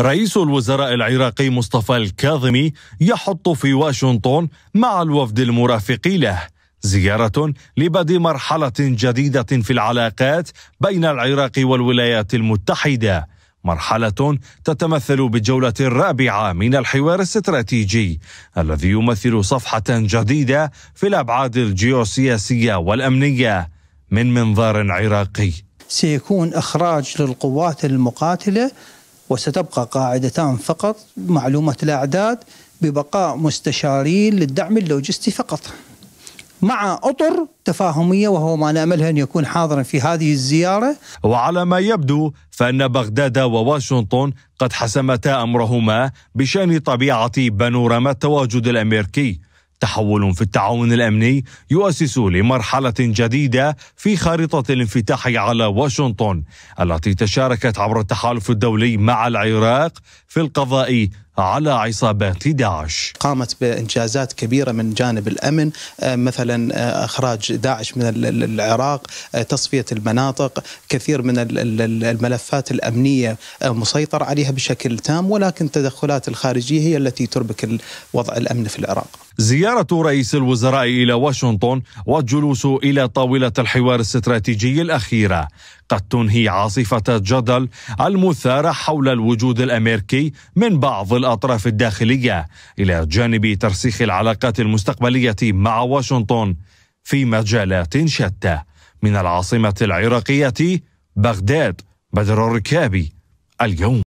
رئيس الوزراء العراقي مصطفى الكاظمي يحط في واشنطن مع الوفد المرافق له زيارة لبدء مرحلة جديدة في العلاقات بين العراق والولايات المتحدة. مرحلة تتمثل بالجولة الرابعة من الحوار الاستراتيجي الذي يمثل صفحة جديدة في الأبعاد الجيوسياسية والأمنية من منظار عراقي. سيكون إخراج للقوات المقاتلة وستبقى قاعدتان فقط معلومة الأعداد ببقاء مستشارين للدعم اللوجستي فقط. مع أطر تفاهمية وهو ما نأمله أن يكون حاضرا في هذه الزيارة. وعلى ما يبدو فإن بغداد وواشنطن قد حسمتا أمرهما بشأن طبيعة بانوراما التواجد الأمريكي. تحول في التعاون الأمني يؤسس لمرحلة جديدة في خارطه الانفتاح على واشنطن التي تشاركت عبر التحالف الدولي مع العراق في القضاء على عصابات داعش قامت بإنجازات كبيرة من جانب الأمن آه، مثلا آه، إخراج داعش من العراق آه، تصفية المناطق كثير من الملفات الأمنية مسيطر عليها بشكل تام ولكن التدخلات الخارجية هي التي تربك وضع الأمن في العراق. زيارة رئيس الوزراء إلى واشنطن والجلوس إلى طاولة الحوار الاستراتيجي الأخيرة. قد تنهي عاصفة الجدل المثارة حول الوجود الأمريكي من بعض الأطراف الداخلية إلى جانب ترسيخ العلاقات المستقبلية مع واشنطن في مجالات شتى من العاصمة العراقية بغداد بدر الركابي اليوم.